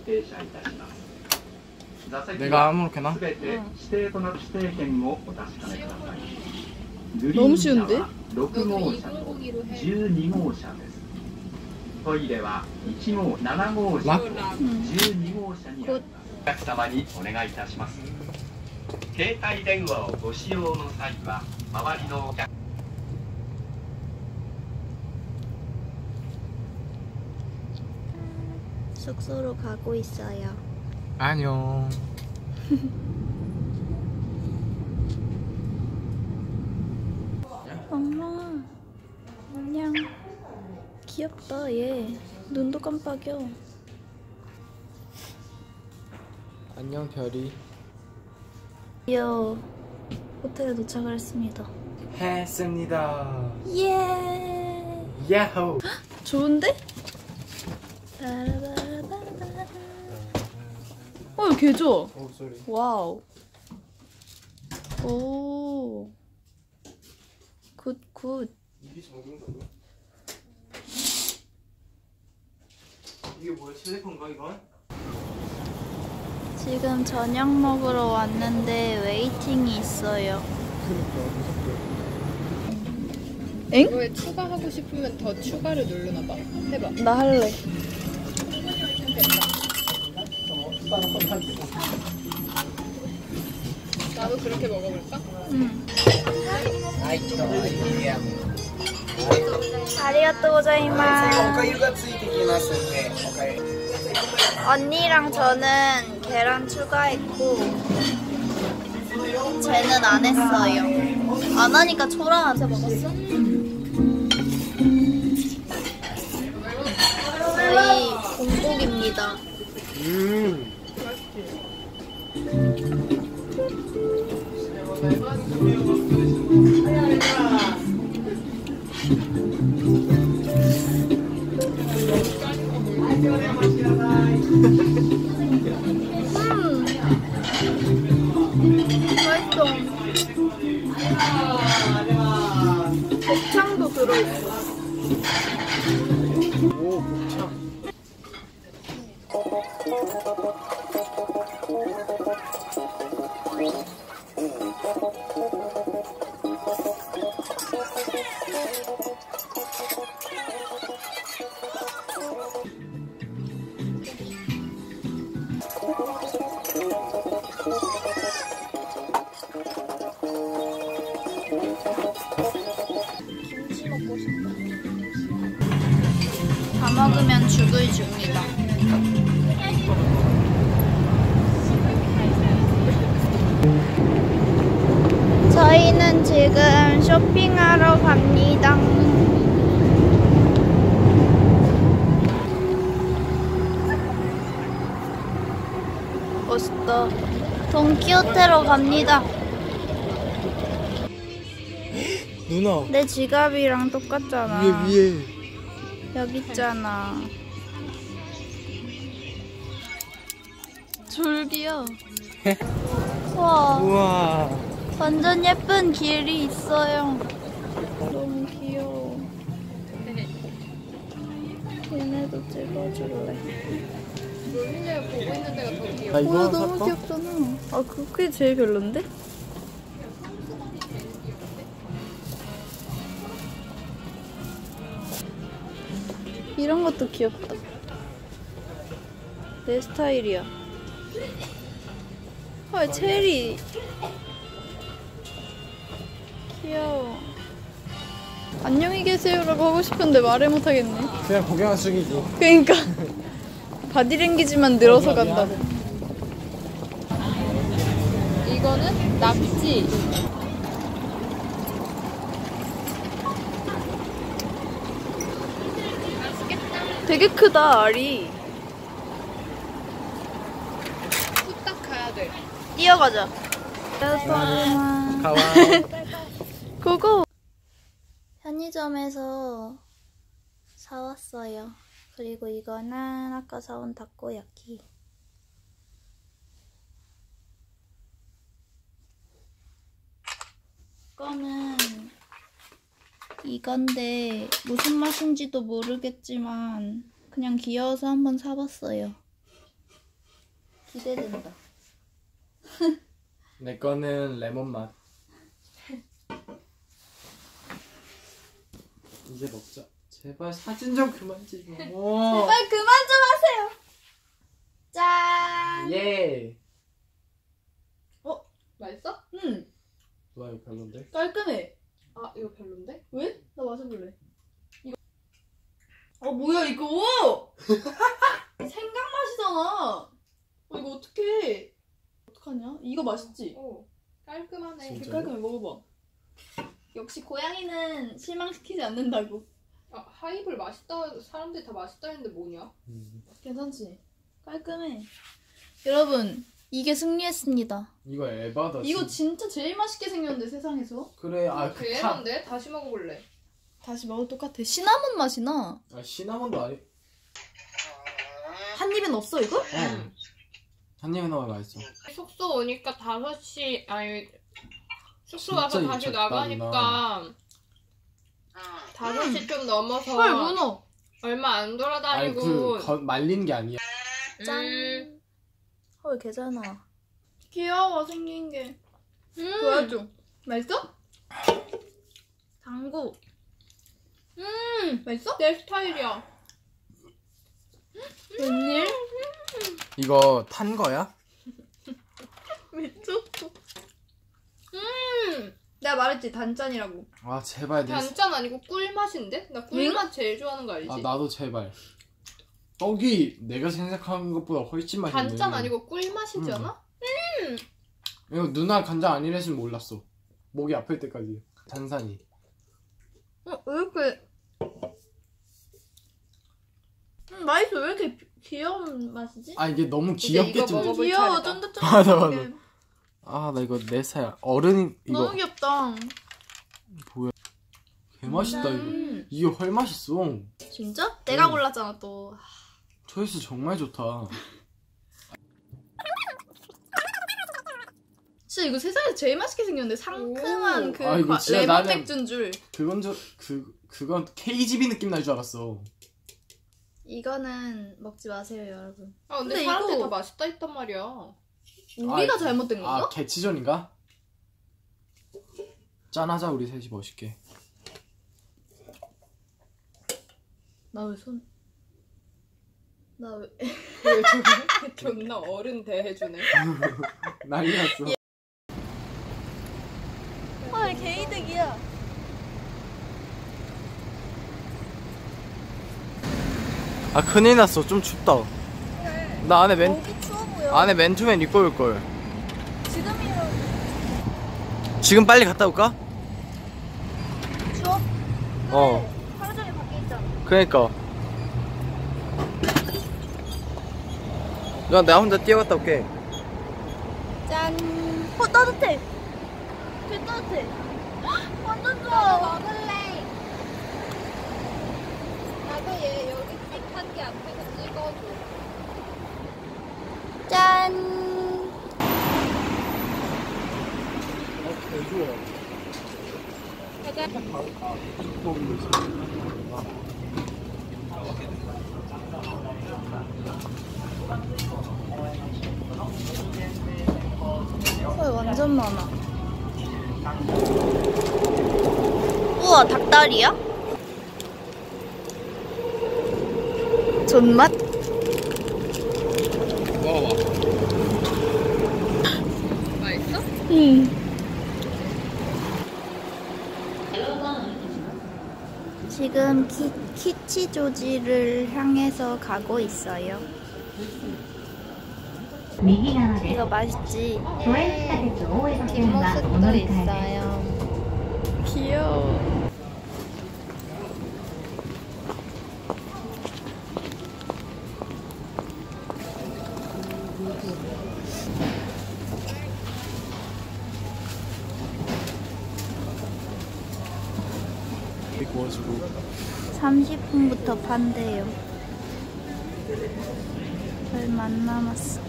停車いたします。座席は全て指定となる指定券をお確かめくださいグリーン車は6号車と12号車です。トイレは1号7号車。と12号車にあります。お客様にお願いいたします。携帯電話をご使用の際は周りのお客様 숙소로 가고 있어요. 안녕 엄마, 안녕. 귀엽다 얘. 눈도 깜빡여. 안녕 별이 드디어 호텔에 도착을 했습니다. 했습니다 예. 야호 좋은데? 따라바라바라. 개 좋아. 오 소리 wow. 오. good, good. 이게 거야? 이게 뭐야 실리콘가 이건? 지금 저녁 먹으러 왔는데 waiting이 있어요. 엥? 이거에 추가하고 싶으면 더 추가를 누르나 봐. 해봐. 나 할래. 젓가락 그렇게 먹어볼까? 응. 아리가또 고자이마. 언니랑 저는 계란 추가했고 쟤는 안 했어요. 안 하니까 초라하서 먹었어? 음. 저희 공복입니다. 음. 맛있어. 곱창도 들어있어. 지금 쇼핑하러 갑니다. 멋있다. 돈키호테로 갑니다. 누나 내 지갑이랑 똑같잖아. 위에 위에 여기 있잖아. 졸기야. 와, 우와 완전 예쁜 길이 있어요. 너무 귀여워. 얘네도 찍어줄래. 롤린이가 보고 있는 데가 더 귀여워. 나 이거 와, 하나 너무 살까? 귀엽잖아. 아, 그게 제일 별론데? 이런 것도 귀엽다. 내 스타일이야. 헐, 체리. 귀여워. 안녕히 계세요라고 하고 싶은데 말을 못하겠네. 그냥 고개만 숙이지 그러니까 바디랭귀지만 늘어서 간다고. 이거는 낙지. 되게 크다 알이. 후딱 가야 돼. 뛰어가자. 가와 고고. 편의점에서 사왔어요. 그리고 이거는 아까 사온 닭고야키. 이거는 이건데 무슨 맛인지도 모르겠지만 그냥 귀여워서 한번 사봤어요. 기대된다. 내 거는 레몬 맛. 이제 먹자. 제발 사진 좀 그만 찍어. 제발 그만 좀 하세요. 짠. 예. 맛있어? 응. 좋아요 별론데. 깔끔해. 아 이거 별론데? 왜? 나 마셔볼래. 이거. 아 뭐야 이거? 생강 맛이잖아. 어, 이거 어떡해? 어떡하냐? 이거 맛있지? 오 깔끔하네. 진짜? 깔끔해 먹어봐. 역시 고양이는 실망시키지 않는다고. 아 하이볼 맛있다 사람들이 다 맛있다 했는데 뭐냐? 음. 괜찮지? 깔끔해. 여러분 이게 승리했습니다. 이거 에바다. 이거 진- 진짜 제일 맛있게 생겼는데 세상에서. 그래 아 아, 그 타. 개한데 다시 먹어볼래. 다시 먹어도 똑같아. 시나몬 맛이 나. 아 시나몬도 아니. 한 입에 넣었어 이거? 어. 한 입에 넣어 맛있어. 숙소 오니까 5시 아니 숙소 와서 다시 나가니까 5시 좀 넘어서 헐 문어. 얼마 안 아니 돌아다니고 그 거, 말린 게 아니야. 짠. 음. 헐 괜찮아. 귀여워 생긴 게. 음. 보여줘. 맛있어? 당구. 음. 맛있어? 내 스타일이야. 웬일? 이거 탄 거야? 미쳤어. 음. 내가 말했지 단짠이라고. 아 제발 내. 단짠 아니고 꿀맛인데? 나 꿀맛 제일 좋아하는 거 알지? 아 나도 제발. 떡이 내가 생각한 것보다 훨씬 맛있네. 단짠 아니고 꿀맛이지 음. 않아? 이거 누나 간장 아니랬으면 몰랐어. 목이 아플 때까지. 잔산이. 어, 왜 이렇게. 음, 맛있어. 왜 이렇게 비- 귀여운 맛이지? 아 이게 너무 귀엽게 좀. 먹어볼 귀여워. 차례다. 쫀득쫀득. 맞아, 맞아. 아 나 이거 내 살. 어른 이거 너무 귀엽다. 개 맛있다 이거. 음. 이게 헐 맛있어. 진짜? 내가 음. 골랐잖아 또. 초이스 정말 좋다. 진짜 이거 세상에서 제일 맛있게 생겼는데 상큼한 오. 그 아, 이거 과- 진짜 레몬 맥주인 줄. 그건 저 그 그건 KGB 느낌 날 줄 알았어. 이거는 먹지 마세요 여러분. 아 근데, 근데 사람들이 이거- 다 맛있다 했단 말이야. 우리가 아, 잘못된 건가? 아 개치전인가? 짠하자 우리 셋이 멋있게. 나 왜 손? 나 왜? 왜 저래? 존나 어른 대해주네. 난리 났어. 헐 개이득이야. 아 큰일 났어. 좀 춥다. 나 안에 맨 추워 보여. 안에 맨투맨 입고 올 걸. 지금이라도 지금 빨리 갔다 올까? 추워? 어. 하루 종일 밖에 있잖아. 그러니까. 야, 내가 혼자 뛰어갔다 올게. 짠. 어 따뜻해. 개 따뜻해. 완전 좋아. 먹을래. 나도 얘 여기 찍한 게 앞에서 찍어줘. 짠. 어, 개 좋아. 헐 완전 많아. 우와 닭다리야? 존맛? 먹어봐. 지금 키, 키치 조지를 향해서 가고 있어요. 이거 맛있지? 네. 뒷모습도 있어요. 귀여워. 30분부터 판대요. 얼마 안 남았어.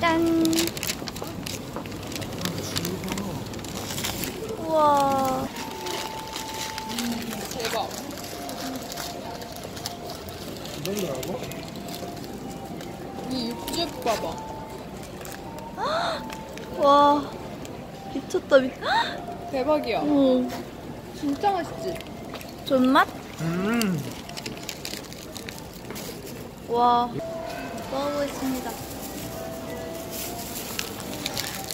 짠! 우와. 대박이야. 오. 진짜 맛있지? 존맛? 음 와. 먹어보겠습니다.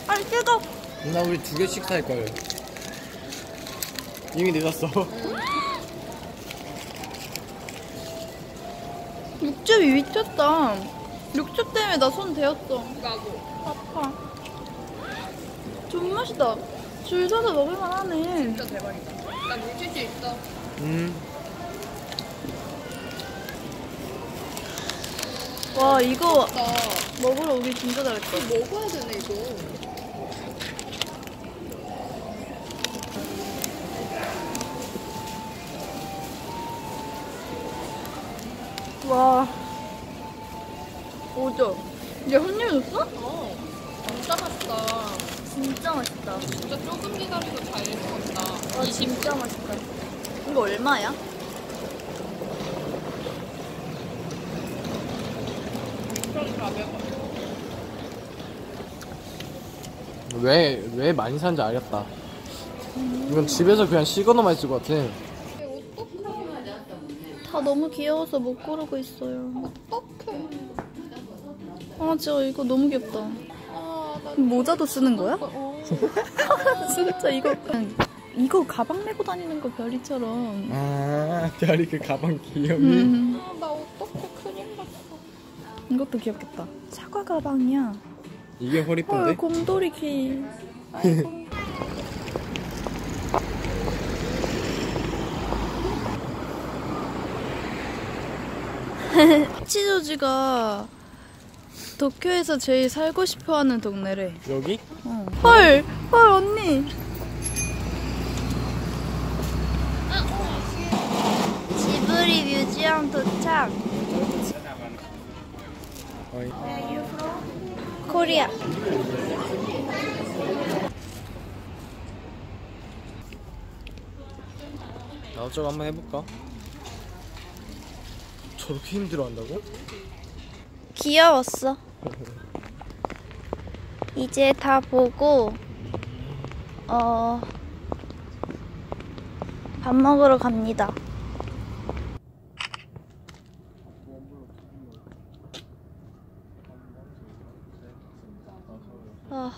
아, 뜨거! 누나 우리 두 개씩 살걸 이미 늦었어 육즙이 미쳤다. 육즙 때문에 나 손 데웠어. 나도. 아파. 존맛이다. 줄 서서 먹을만 하네. 진짜 대박이다. 나 물티슈 있어. 음 와, 이거 나 먹으러 오기 진짜 잘했다. 먹어야 되네 이거. 와. 오죠? 이게 혼내줬어? 진짜 조금 기다려도 잘 익었다. 와, 진짜 맛있다. 이거 얼마야? 왜, 왜 많이 사는지 알겠다. 이건 집에서 그냥 식어놓으면 있을 것 같아. 다 너무 귀여워서 못 고르고 있어요. 어떡해. 아, 진짜 이거 너무 귀엽다. 아, 나 모자도 쓰는 거야? 어. 진짜 이거 그냥 이거 가방 메고 다니는 거 별이처럼. 아, 별이 그 가방 귀엽니? 음. 아, 나 어떡해. 큰일 났어. 이것도 귀엽겠다. 사과 가방이야. 이게 헐, 허리쁜데? 곰돌이 키. 치조지가 도쿄에서 제일 살고 싶어하는 동네래. 여기? 어. 헐, 헐 언니. 지브리 뮤지엄 도착. 코리아. 나도 저거 한번 해볼까? 저렇게 힘들어 한다고? 귀여웠어. 이제 다 보고 어. 밥 먹으러 갑니다. 아,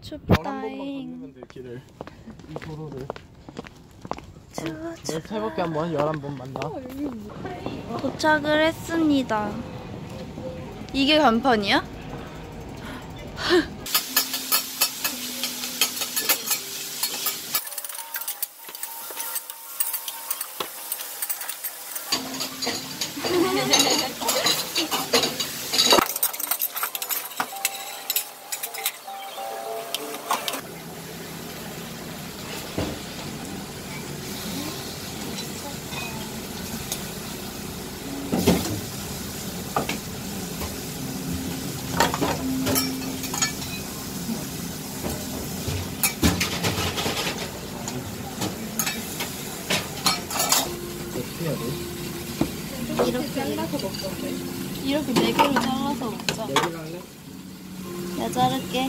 춥다잉. 이 도로를 추워, 추워. 열세 바퀴 한번 열한 번 만나 도착을 했습니다. 이게 간판이야? 이렇게 잘라서 먹자. 이렇게 네 개로 잘라서 먹자. 내가 자를게.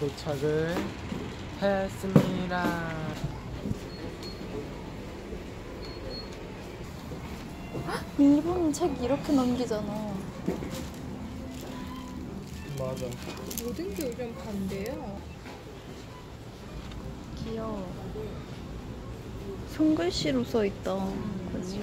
도착을 했습니다. 일본은 책 이렇게 넘기잖아. 맞아. 모든 게 의견 반대야. 귀여워. 손글씨로 써 있다. 그지?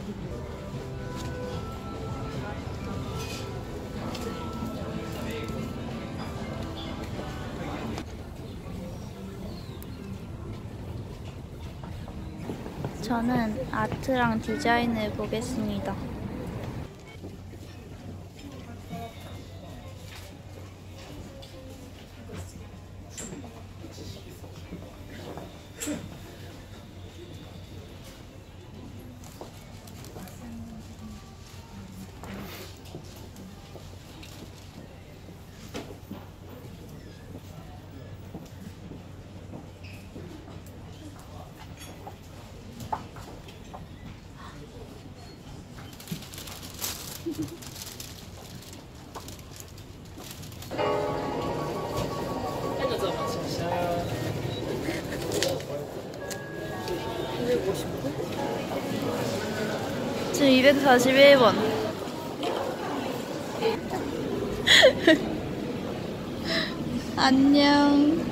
저는 아트랑 디자인을 보겠습니다. 241번. 안녕.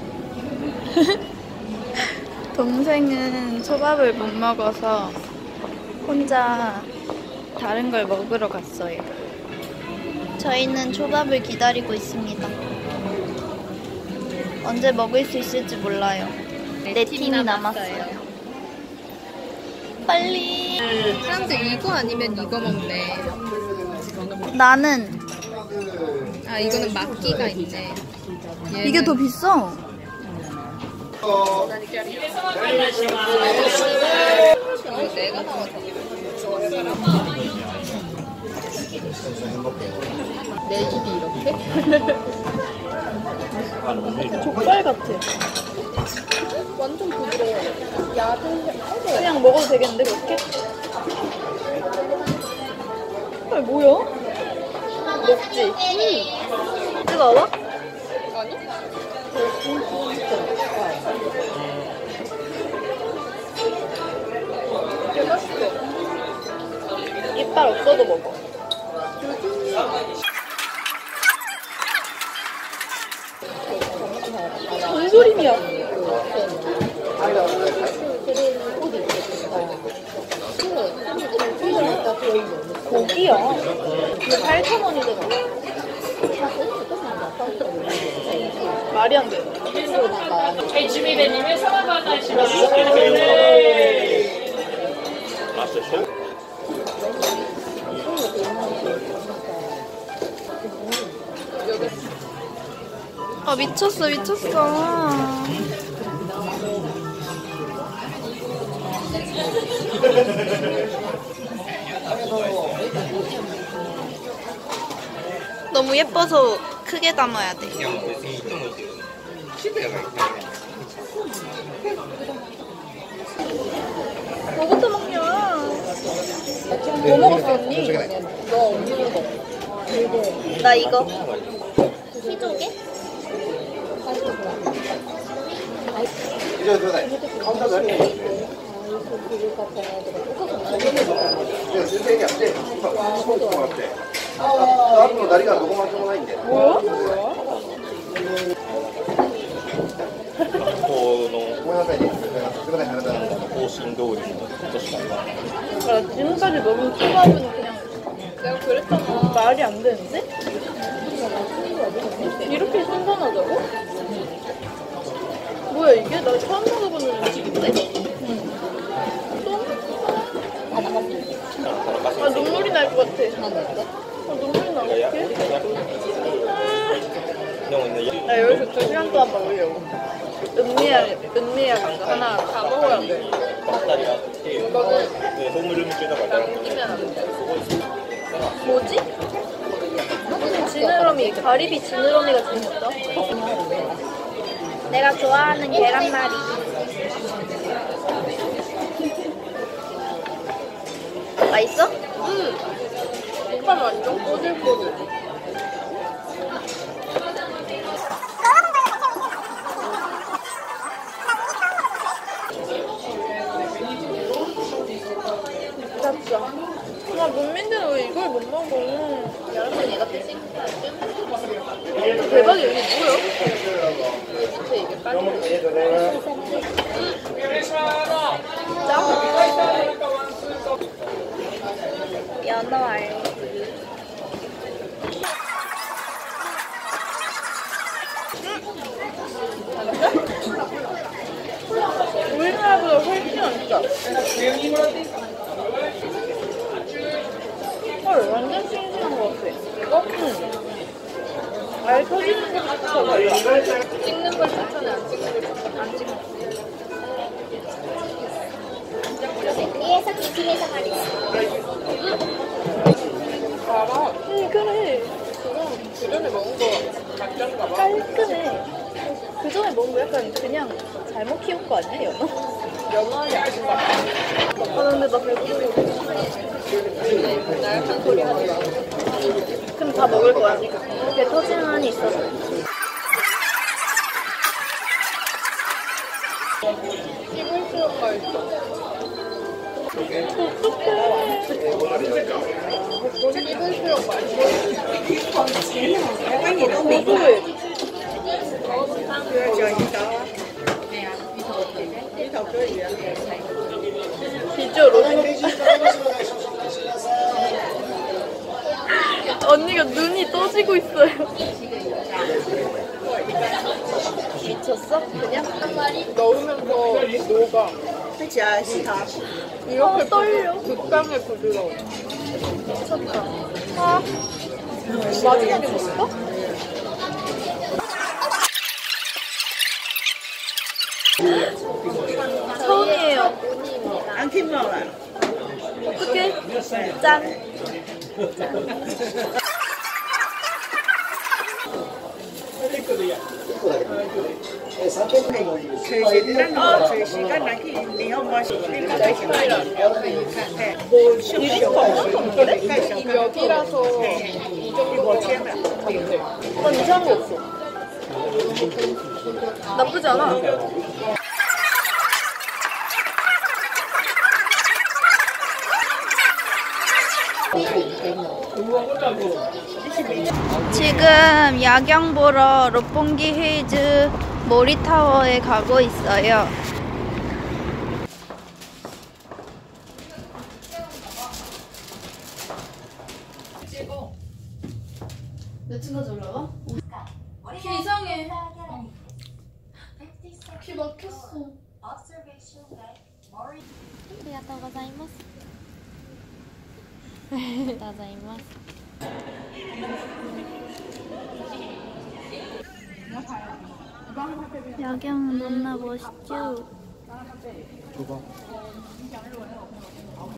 동생은 초밥을 못 먹어서 혼자 다른 걸 먹으러 갔어요. 저희는 초밥을 기다리고 있습니다. 언제 먹을 수 있을지 몰라요. 네 팀이 남았어요. 빨리. 사람들 이거 아니면 이거 먹네. 나는 아 이거는 막기가 있네. 얘는 이게 더 비싸. 내가 나와서 내 입이 이렇게? 족발 같아. 완전 부드러워. 얇은 그냥 먹어도 되겠는데 그렇게? 아 뭐야? 먹지. 뜨거워? 아니? 맛있어. 이빨 없어도 먹어. 뭔 소리냐? 고기야. 이거 8,000원이잖아. 말이 안 돼. 아 미쳤어 미쳤어. 너무 예뻐서 크게 담아야 돼. 뭐부터 먹냐? 뭐 먹었어 언니? 너 없는 거. 나 이거. 희조개? 나 지금까지 그냥 내가? 이렇게 신선하다고? 뭐 뭐야 이게? 나 처음 먹어보는 음식인데? 똥? 아 눈물이 날 것 같아. 아 눈물이 나. 어떡해? 나 여기서 두 시간 동안 먹으려고. 은미야, 은미야 이거 하나 다 먹어야 돼. 이거는 남기면 안 돼. 뭐지? 무슨 지느러미, 가리비 지느러미가 재밌다. 내가 좋아하는 계란말이. 맛있어? 응. 오빠 완전 꼬들꼬들. 나 문민들은 왜 이걸 못 먹어? 여러분 얘가 패싱 대박이야 이게 뭐야? 왜 밑에 이게 빨리 연어 알. 우리나라보다 훨씬 안 짜. 헐, 완전 싱싱한 것 같아. 이거? 응. 알 터지는 것 자체가 달라. 찍는 걸 추천해, 안 찍는 걸 추천해? 안 찍는 거. 알아. 응, 그래. 그럼 그전에 먹은 거 가짠가 봐. 깔끔해. 그 전에 먹은 거 약간 그냥 잘못 키운 거 아니야, 연어? 연어이 아, 근데 나 배고프고. 나약한 소리. 그럼 다 먹을 거야. 배 터지는 한이 있어서. 씹을 수가 있어. 씹을 수가 있어. 고소해. 진짜로? 언니가 눈이 떠지고 있어요. 미쳤어? 그냥? 넣으면서 녹아. 이렇게 떨려. 극강의 부드러워. 미쳤다. 아, 마지막에 먹을까? 처음이에요. 안팀 먹어. 어떡해? 짠. 저희 시간 나기 니혼 뭐 시간 나기 뭐 여기라서 이 정도 난 이상한 거 없어. 나쁘지 않아. 지금 야경 보러 롯봉기 힐즈 모리타워에 가고 있어요.